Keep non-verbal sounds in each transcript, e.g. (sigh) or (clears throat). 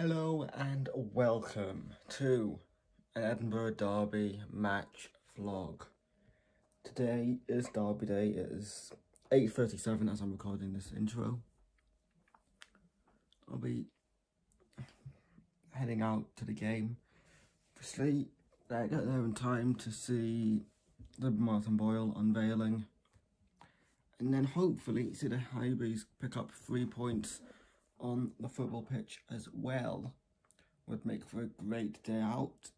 Hello and welcome to an Edinburgh Derby match vlog. Today is Derby Day, it is 8.37 as I'm recording this intro. I'll be heading out to the game. Obviously, I get there in time to see the Martin Boyle unveiling. And then hopefully see the Hibees pick up three points on the football pitch as well. Would make for a great day out.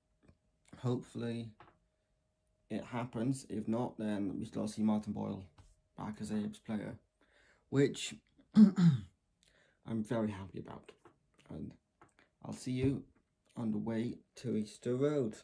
Hopefully it happens. If not, then we still see Martin Boyle back as Abe's player. Which (clears throat) I'm very happy about. And I'll see you on the way to Easter Road.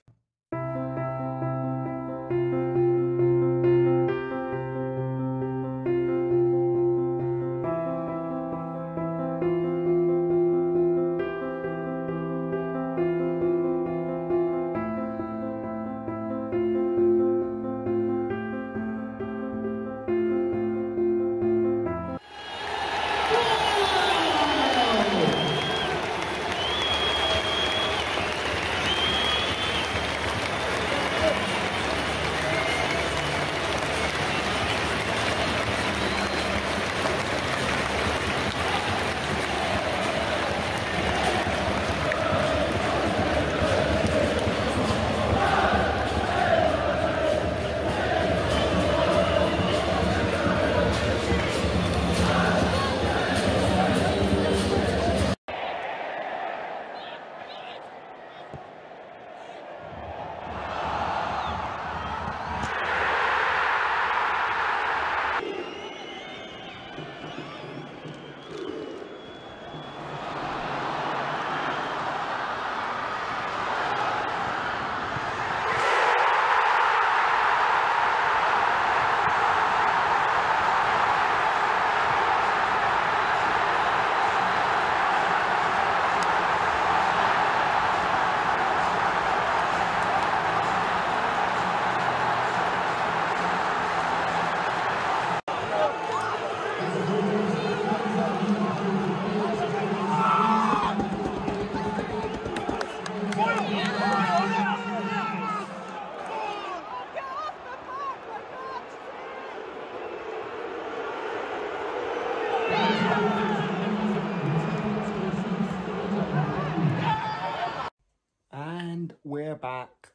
And we're back.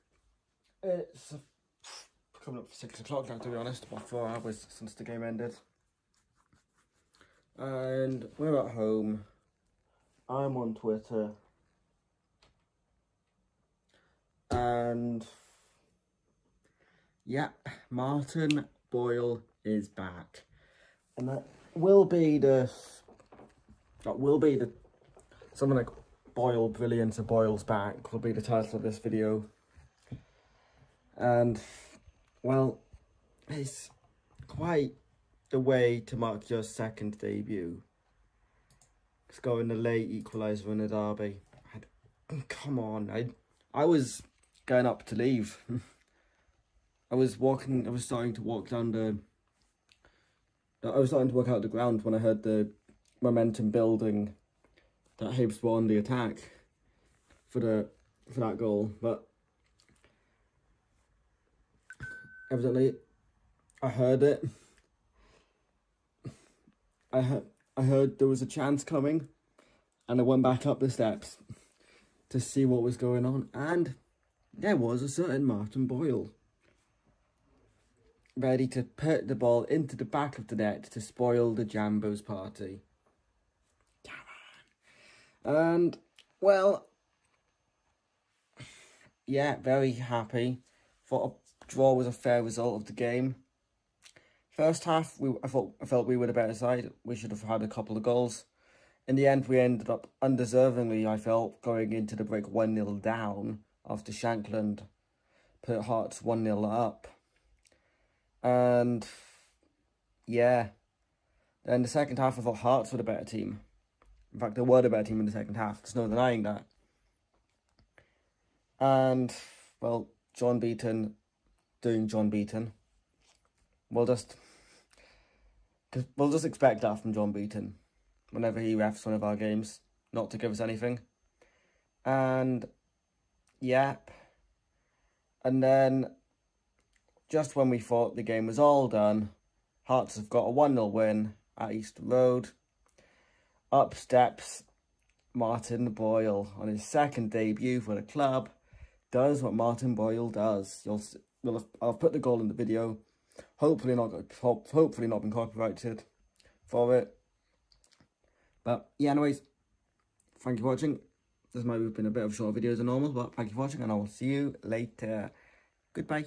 It's coming up for six o'clock now, to be honest, about four hours since the game ended. And we're at home. I'm on Twitter. And yeah, Martin Boyle is back. And that will be the that will be the something like Boyle Brilliance of Boyle's Back will be the title of this video. And, well, it's quite the way to mark your second debut. Scoring the late equaliser in the derby. I'd, come on, I, I was going up to leave. (laughs) I was walking, I was starting to walk down the, I was starting to walk out the ground when I heard the momentum building that Hibs were the attack for the for that goal, but evidently I heard it. I heard I heard there was a chance coming, and I went back up the steps to see what was going on, and there was a certain Martin Boyle ready to put the ball into the back of the net to spoil the Jambos party. And, well, yeah, very happy. Thought a draw was a fair result of the game. First half, we I thought I felt we were the better side. We should have had a couple of goals. In the end, we ended up undeservingly, I felt, going into the break 1-0 down after Shankland put Hearts 1-0 up. And, yeah. Then the second half, I thought Hearts were the better team. In fact, they were the better team in the second half. There's no denying that. And, well, John Beaton doing John Beaton. We'll just... We'll just expect that from John Beaton. Whenever he refs one of our games. Not to give us anything. And, yep. And then, just when we thought the game was all done, Hearts have got a 1-0 win at East Road. Up steps Martin Boyle on his second debut for the club. Does what Martin Boyle does. You'll, you'll have, I've put the goal in the video. Hopefully not, uh, hopefully not been copyrighted for it. But yeah, anyways, thank you for watching. This might have been a bit of a short videos than normal, but thank you for watching, and I will see you later. Goodbye.